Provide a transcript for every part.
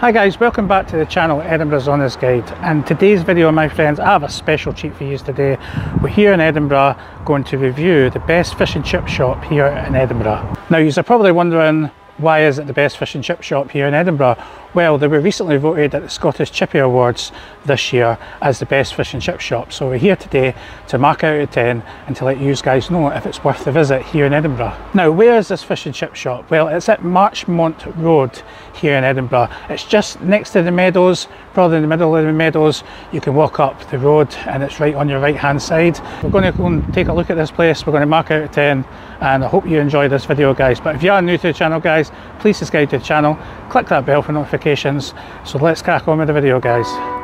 Hi guys, welcome back to the channel Edinburgh's Honest Guide and today's video my friends I have a special treat for you today. We're here in Edinburgh going to review the best fish and chip shop here in Edinburgh. Now you're probably wondering why is it the best fish and chip shop here in Edinburgh? Well, they were recently voted at the Scottish Chippy Awards this year as the best fish and chip shop. So we're here today to mark out of 10 and to let you guys know if it's worth the visit here in Edinburgh. Now, where is this fish and chip shop? Well, it's at Marchmont Road here in Edinburgh. It's just next to the meadows, probably in the middle of the meadows. You can walk up the road and it's right on your right hand side. We're going to go and take a look at this place. We're going to mark out of 10 and I hope you enjoy this video guys. But if you are new to the channel guys, please subscribe to the channel, click that bell for notifications. So let's crack on with the video guys.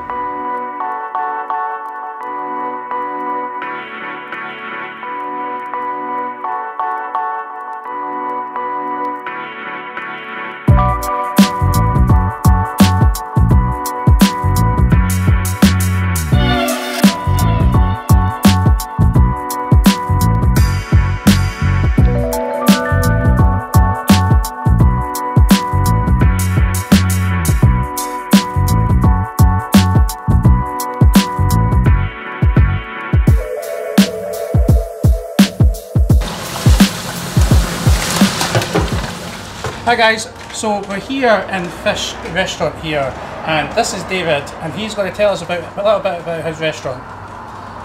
Guys, so we're here in Fish Restaurant here and this is David and he's going to tell us about a little bit about his restaurant.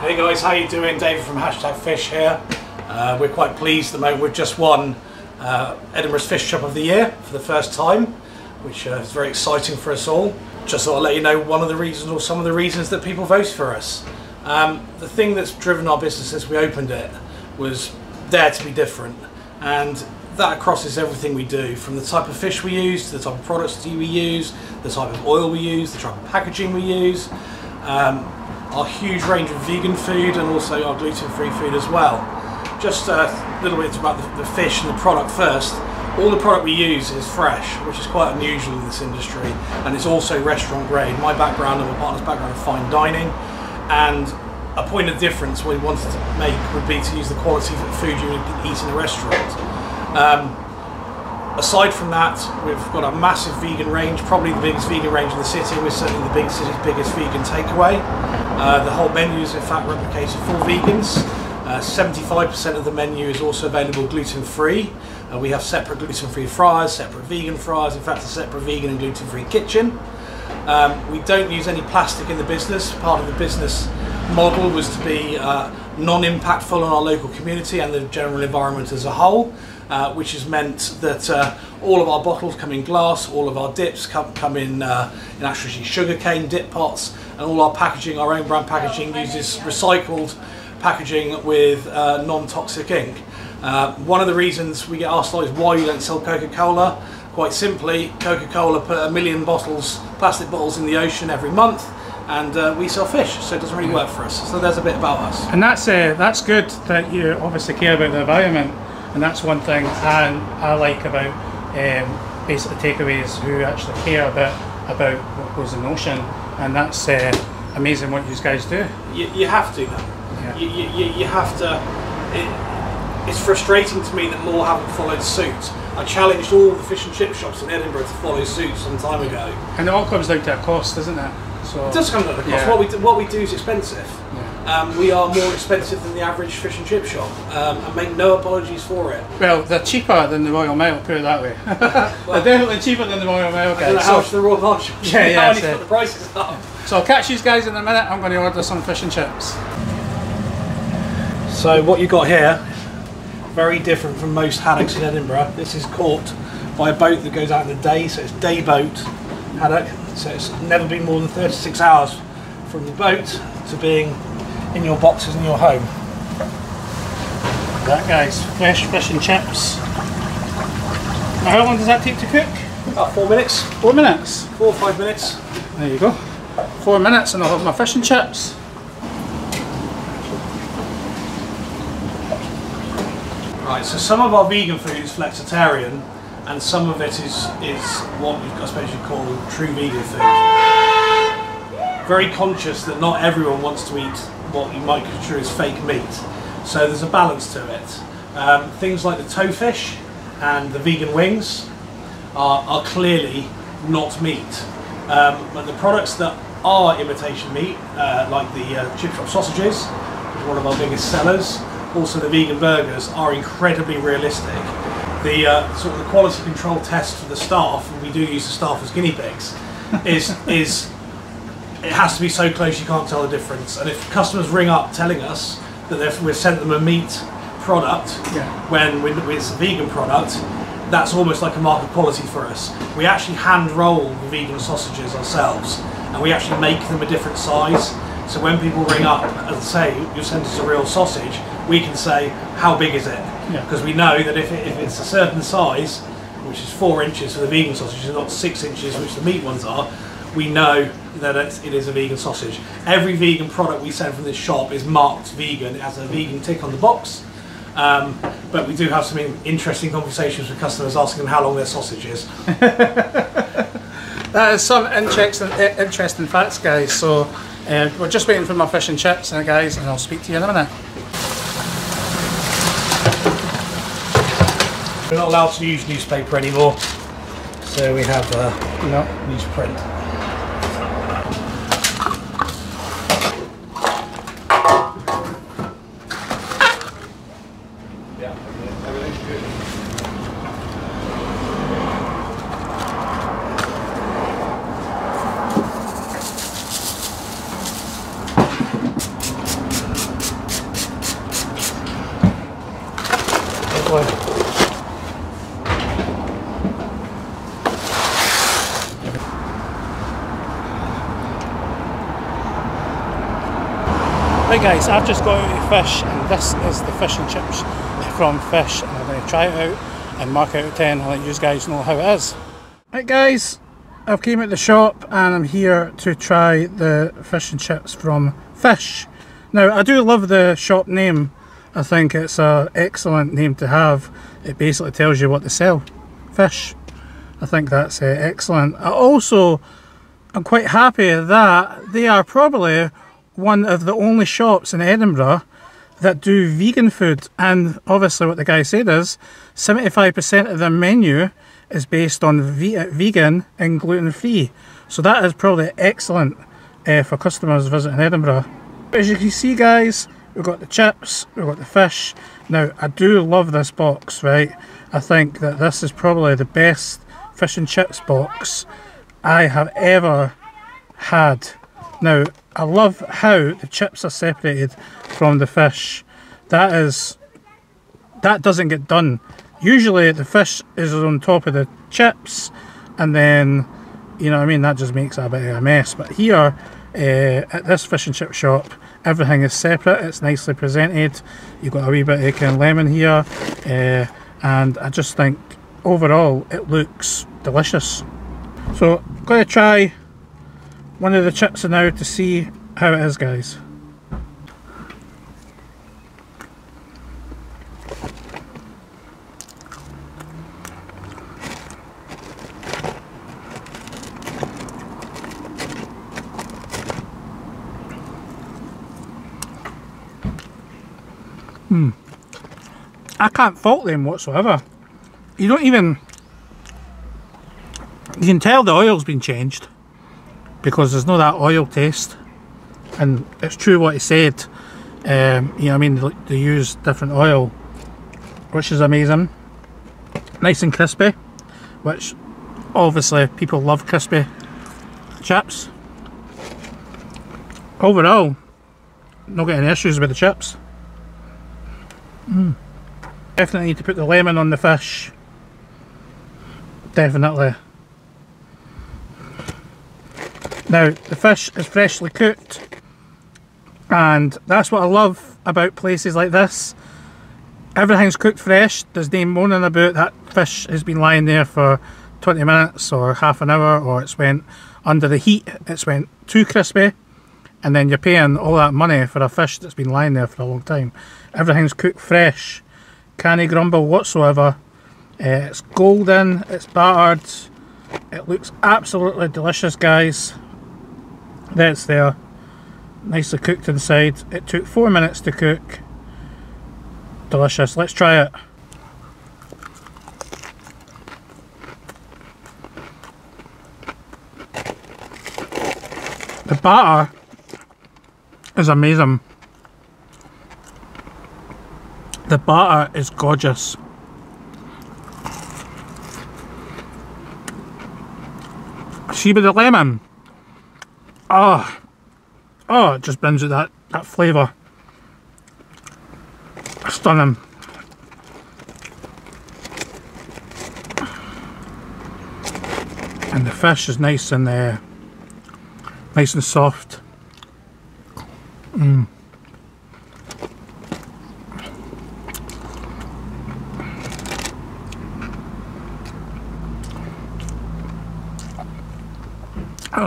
Hey guys, how you doing? David from Hashtag Fish here. Uh, we're quite pleased at the moment. We've just won uh, Edinburgh's Fish Shop of the Year for the first time, which uh, is very exciting for us all. Just thought I'd let you know one of the reasons or some of the reasons that people vote for us. Um, the thing that's driven our business since we opened it was dare to be different and that crosses everything we do from the type of fish we use to the type of products we use the type of oil we use the type of packaging we use. Um, our huge range of vegan food and also our gluten-free food as well. Just a little bit about the, the fish and the product first. All the product we use is fresh which is quite unusual in this industry and it's also restaurant grade. My background and my partner's background in fine dining and a point of difference we wanted to make would be to use the quality of food you would eat in a restaurant um, aside from that, we've got a massive vegan range, probably the biggest vegan range in the city. We're certainly the big city's biggest vegan takeaway. Uh, the whole menu is in fact replicated for vegans. 75% uh, of the menu is also available gluten-free. Uh, we have separate gluten-free fries, separate vegan fries, in fact a separate vegan and gluten-free kitchen. Um, we don't use any plastic in the business. Part of the business model was to be uh, non-impactful on our local community and the general environment as a whole uh, which has meant that uh, all of our bottles come in glass, all of our dips come, come in, uh, in actually sugarcane dip pots, and all our packaging, our own brand packaging, uses recycled packaging with uh, non-toxic ink. Uh, one of the reasons we get asked a lot is why you don't sell Coca-Cola. Quite simply, Coca-Cola put a million bottles, plastic bottles in the ocean every month, and uh, we sell fish, so it doesn't really work for us. So there's a bit about us. And that's uh, that's good that you obviously care about the environment and that's one thing I, I like about um, basically takeaways who actually care about about what goes in the ocean, and that's uh, amazing what you guys do. You, you have to, yeah. you, you, you have to. It, it's frustrating to me that more haven't followed suit. I challenged all the fish and chip shops in Edinburgh to follow suit some time ago. And it all comes down to a cost, doesn't it? So, it does come down to cost. Yeah. What we do, what we do is expensive. Yeah. Um, we are more expensive than the average fish and chip shop, um, and make no apologies for it. Well, they're cheaper than the Royal Mail, put it that way. well, they're definitely cheaper than the Royal Mail guys. I how much the Royal Mail shop Yeah, yeah. Only put the prices up. So I'll catch you guys in a minute. I'm going to order some fish and chips. So what you got here, very different from most haddocks in Edinburgh. This is caught by a boat that goes out in the day, so it's day boat haddock. So it's never been more than 36 hours from the boat to being in your boxes in your home. That guys, fresh fish and chips. Now how long does that take to cook? About four minutes. Four minutes? Four or five minutes. There you go. Four minutes and I'll have my fish and chips. Right, so some of our vegan food is flexitarian and some of it is, is what I suppose you call true vegan food. Very conscious that not everyone wants to eat what you might consider as fake meat. So there's a balance to it. Um, things like the tofish and the vegan wings are, are clearly not meat. Um, but the products that are imitation meat, uh, like the uh, chip shop sausages, which is one of our biggest sellers, also the vegan burgers, are incredibly realistic. The uh, sort of the quality control test for the staff, and we do use the staff as guinea pigs, is is it has to be so close you can't tell the difference. And if customers ring up telling us that we've sent them a meat product Yeah. when we, it's a vegan product, that's almost like a mark of quality for us. We actually hand roll the vegan sausages ourselves, and we actually make them a different size. So when people ring up and say you sent us a real sausage, we can say how big is it? Yeah. Because we know that if, it, if it's a certain size, which is four inches for the vegan sausage, and not six inches, which the meat ones are, we know that it's, it is a vegan sausage. Every vegan product we send from this shop is marked vegan. It has a vegan tick on the box. Um, but we do have some interesting conversations with customers asking them how long their sausage is. That is some interesting, interesting facts, guys. So uh, we're just waiting for my fish and chips, uh, guys, and I'll speak to you in a minute. We're not allowed to use newspaper anymore, so we have uh, No. newsprint. Right, guys, I've just got out of fish, and this is the fish and chips from Fish, and I'm going to try it out and mark out of 10 and let you guys know how it is. Right, guys, I've came at the shop and I'm here to try the fish and chips from Fish. Now, I do love the shop name. I think it's an excellent name to have. It basically tells you what they sell. Fish. I think that's uh, excellent. I also I'm quite happy that they are probably one of the only shops in Edinburgh that do vegan food. And obviously, what the guy said is 75% of their menu is based on ve- vegan and gluten free. So that is probably excellent uh, for customers visiting Edinburgh. As you can see, guys, we've got the chips, we've got the fish. Now, I do love this box, right? I think that this is probably the best fish and chips box I have ever had. Now, I love how the chips are separated from the fish. That is, that doesn't get done. Usually the fish is on top of the chips and then, you know what I mean, that just makes a bit of a mess. But here, uh, at this fish and chip shop, everything is separate. It's nicely presented. You've got a wee bit of of lemon here. Uh, and I just think overall it looks delicious. So, going to try one of the chips are now to see how it is, guys. Hmm. I can't fault them whatsoever. You don't even. You can tell the oil's been changed because there's no that oil taste, and it's true what he said. Um, you know, I mean, they, they use different oil, which is amazing. Nice and crispy, which obviously people love crispy chips. Overall, not getting issues with the chips. Mm. Definitely need to put the lemon on the fish. Definitely. Now, the fish is freshly cooked, and that's what I love about places like this. Everything's cooked fresh. There's no moaning about that fish has been lying there for 20 minutes or half an hour, or it's went under the heat, it's went too crispy, and then you're paying all that money for a fish that's been lying there for a long time. Everything's cooked fresh, canny grumble whatsoever. Uh, it's golden, it's battered, it looks absolutely delicious, guys. That's there, nicely cooked inside. It took four minutes to cook. Delicious. Let's try it. The batter is amazing. The batter is gorgeous. See with the lemon. Oh, oh, it just brings out that, that flavour. Stunning. And the fish is nice and uh, nice and soft. Mm.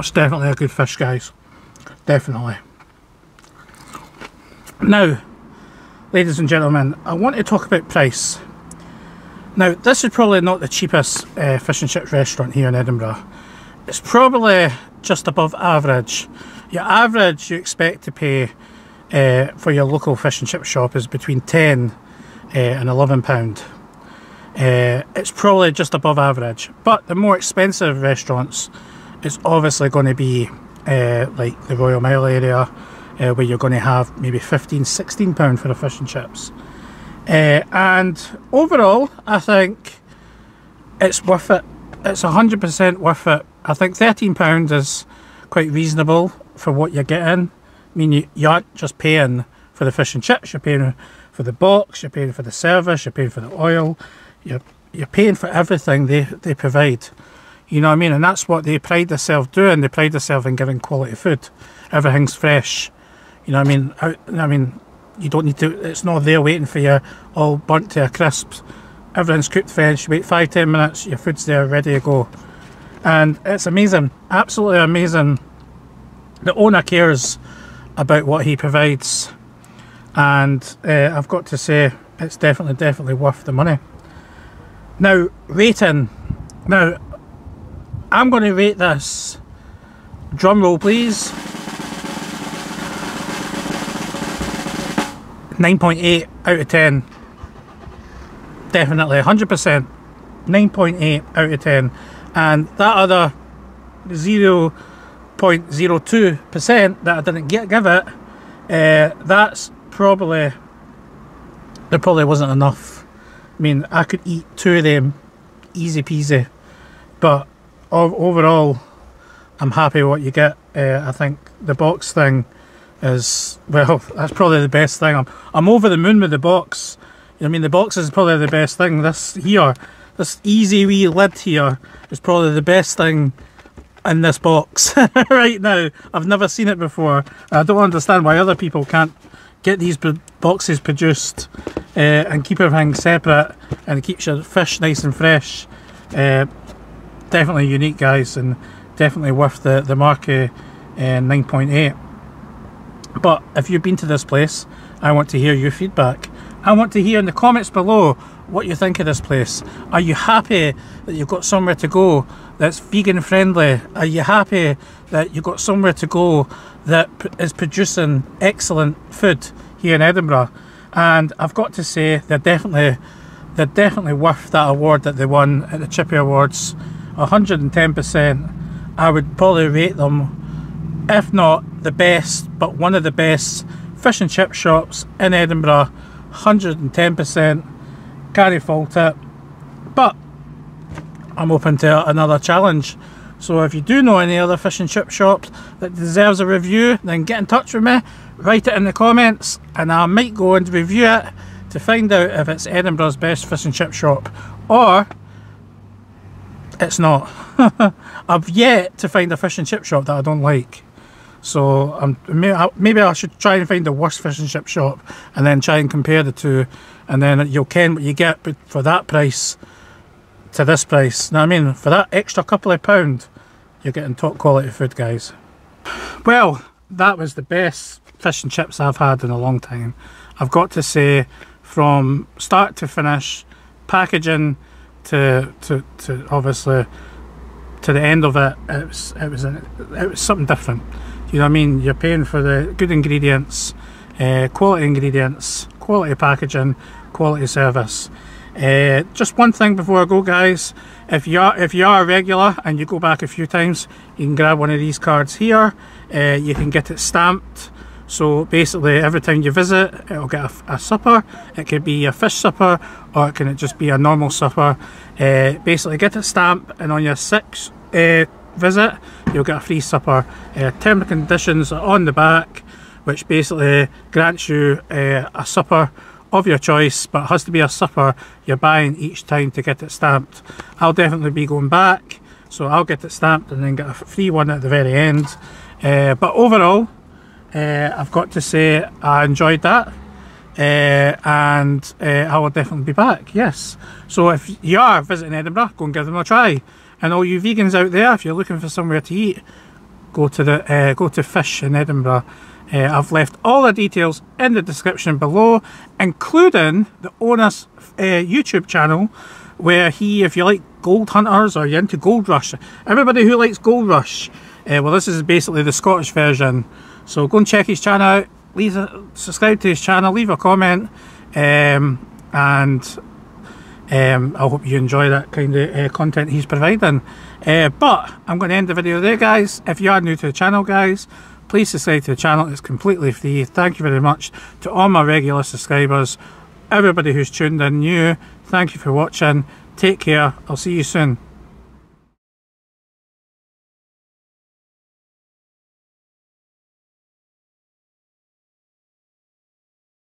That's definitely a good fish, guys. Definitely. Now, ladies and gentlemen, I want to talk about price. Now, this is probably not the cheapest uh, fish and chips restaurant here in Edinburgh. It's probably just above average. Your average you expect to pay uh, for your local fish and chip shop is between 10 uh, and 11 pound. Uh, it's probably just above average, but the more expensive restaurants it's obviously going to be uh, like the Royal Mile area uh, where you're going to have maybe 15 16 pound for the fish and chips. Uh, and overall I think it's worth it. It's 100% worth it. I think 13 pound is quite reasonable for what you're getting. I mean you, you aren't just paying for the fish and chips you're paying for the box you're paying for the service you're paying for the oil. You're, you're paying for everything they, they provide you know what I mean? And that's what they pride themselves doing. They pride themselves in giving quality food. Everything's fresh. You know what I mean? I, I mean, you don't need to, it's not there waiting for you all burnt to a crisp. Everything's cooked fresh. You wait five, ten minutes, your food's there, ready to go. And it's amazing. Absolutely amazing. The owner cares about what he provides. And uh, I've got to say, it's definitely, definitely worth the money. Now, rating. Now, I'm going to rate this, drum roll please, 9.8 out of 10. Definitely, 100%. 9.8 out of 10. And that other 0.02% that I didn't get, give it, uh, that's probably, there probably wasn't enough. I mean, I could eat two of them easy peasy. But overall, I'm happy what you get. Uh, I think the box thing is well, that's probably the best thing. I'm I'm over the moon with the box. I mean, the box is probably the best thing. This here, this easy wee lid here, is probably the best thing in this box right now. I've never seen it before. I don't understand why other people can't get these boxes produced uh, and keep everything separate and keeps your fish nice and fresh. Uh, definitely unique guys and definitely worth the, the market uh, 9.8 but if you've been to this place I want to hear your feedback. I want to hear in the comments below what you think of this place. Are you happy that you've got somewhere to go that's vegan friendly? Are you happy that you've got somewhere to go that is producing excellent food here in Edinburgh? And I've got to say they're definitely they're definitely worth that award that they won at the Chippy Awards 110%. I would probably rate them, if not the best, but one of the best fish and chip shops in Edinburgh. 110%. Can't fault it. But I'm open to another challenge. So if you do know any other fish and chip shops that deserves a review, then get in touch with me, write it in the comments, and I might go and review it to find out if it's Edinburgh's best fish and chip shop or it's not. I've yet to find a fish and chip shop that I don't like. So maybe I should try and find the worst fish and chip shop and then try and compare the two and then you'll ken what you get for that price to this price. Now I mean, for that extra couple of pound, you're getting top quality food, guys. Well, that was the best fish and chips I've had in a long time. I've got to say, from start to finish, packaging, to to to obviously to the end of it, it was it was a, it was something different. You know what I mean? You're paying for the good ingredients, uh, quality ingredients, quality packaging, quality service. Uh, just one thing before I go, guys. If you are if you are a regular and you go back a few times, you can grab one of these cards here. Uh, you can get it stamped. So basically, every time you visit, it'll get a, a, supper. It could be a fish supper, or it can it just be a normal supper. Uh, basically, get it stamped, and on your sixth uh, visit, you'll get a free supper. Uh, term and conditions are on the back, which basically grants you uh, a supper of your choice, but it has to be a supper you're buying each time to get it stamped. I'll definitely be going back, so I'll get it stamped and then get a free one at the very end. Uh, but overall, uh, I've got to say I enjoyed that. Uh, and uh, I will definitely be back, yes. So if you are visiting Edinburgh, go and give them a try. And all you vegans out there, if you're looking for somewhere to eat, go to the uh, go to Fish in Edinburgh. Uh, I've left all the details in the description below, including the owner's uh, YouTube channel, where he, if you like gold hunters or you're into Gold Rush, everybody who likes Gold Rush, uh, well, this is basically the Scottish version. So go and check his channel out, leave a, subscribe to his channel, leave a comment, um, and um, I hope you enjoy that kind of uh, content he's providing. Uh, but I'm going to end the video there, guys. If you are new to the channel, guys, please subscribe to the channel. It's completely free. Thank you very much to all my regular subscribers. Everybody who's tuned in new, thank you for watching. Take care. I'll see you soon.